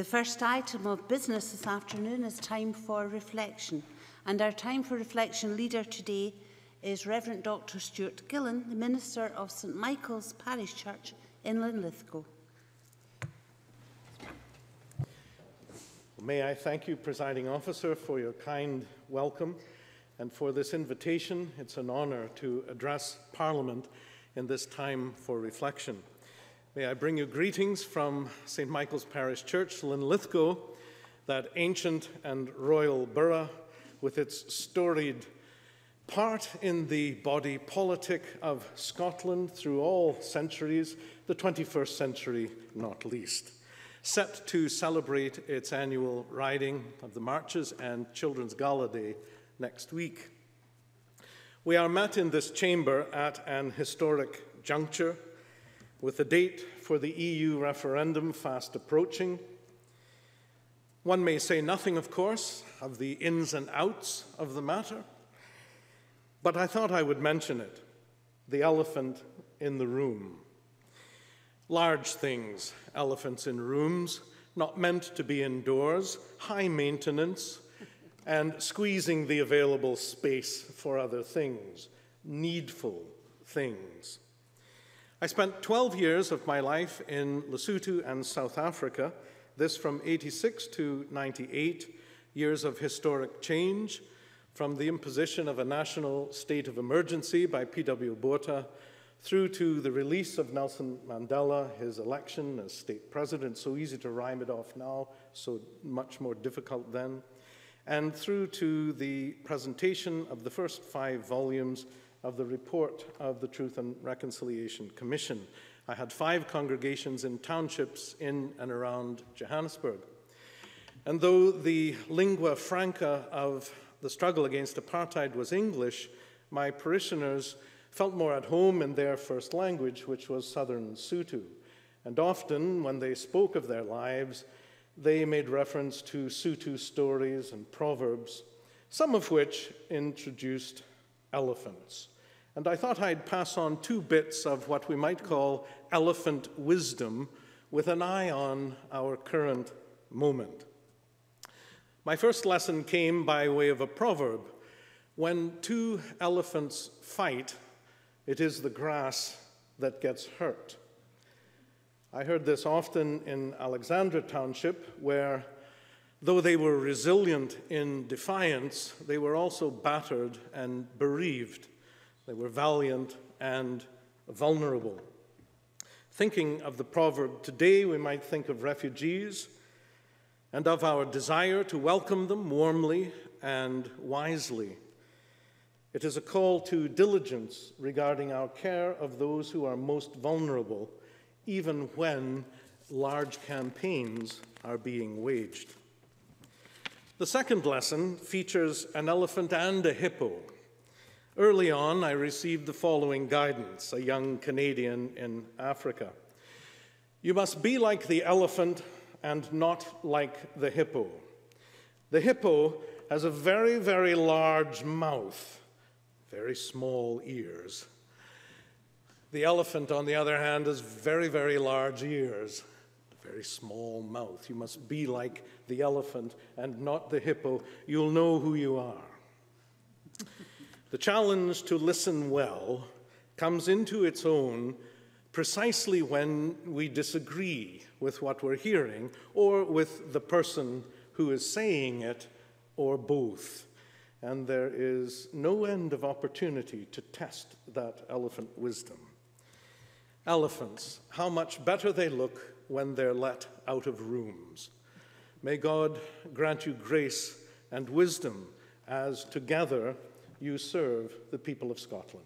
The first item of business this afternoon is time for reflection. And our time for reflection leader today is Reverend Dr. Stuart Gillen, the Minister of St Michael's Parish Church in Linlithgow. May I thank you, Presiding Officer, for your kind welcome and for this invitation. It's an honour to address Parliament in this time for reflection. May I bring you greetings from St. Michael's Parish Church, Linlithgow, that ancient and royal burgh with its storied part in the body politic of Scotland through all centuries, the 21st century not least set to celebrate its annual riding of the marches and Children's Gala Day next week. We are met in this chamber at an historic juncture with the date for the EU referendum fast approaching. One may say nothing, of course, of the ins and outs of the matter, but I thought I would mention it the elephant in the room. Large things, elephants in rooms, not meant to be indoors, high maintenance, and squeezing the available space for other things, needful things. I spent 12 years of my life in Lesotho and South Africa, this from 86 to 98, years of historic change, from the imposition of a national state of emergency by P.W. Botha through to the release of Nelson Mandela, his election as state president, so easy to rhyme it off now, so much more difficult then, and through to the presentation of the first five volumes of the report of the Truth and Reconciliation Commission. I had five congregations in townships in and around Johannesburg. And though the lingua franca of the struggle against apartheid was English, my parishioners felt more at home in their first language, which was Southern Sotho. And often, when they spoke of their lives, they made reference to Sotho stories and proverbs, some of which introduced elephants. And I thought I'd pass on two bits of what we might call elephant wisdom with an eye on our current moment. My first lesson came by way of a proverb. When two elephants fight, it is the grass that gets hurt. I heard this often in Alexandra Township, where though they were resilient in defiance, they were also battered and bereaved. They were valiant and vulnerable. Thinking of the proverb today, we might think of refugees and of our desire to welcome them warmly and wisely. It is a call to diligence regarding our care of those who are most vulnerable, even when large campaigns are being waged. The second lesson features an elephant and a hippo. Early on, I received the following guidance, a young Canadian in Africa. You must be like the elephant and not like the hippo. The hippo has a very, very large mouth very small ears. The elephant, on the other hand, has very, very large ears, very small mouth. You must be like the elephant and not the hippo. You'll know who you are. the challenge to listen well comes into its own precisely when we disagree with what we're hearing or with the person who is saying it or both and there is no end of opportunity to test that elephant wisdom. Elephants, how much better they look when they're let out of rooms. May God grant you grace and wisdom as together you serve the people of Scotland.